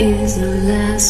is the last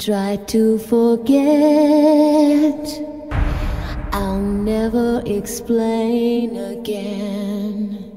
try to forget. I'll never explain again.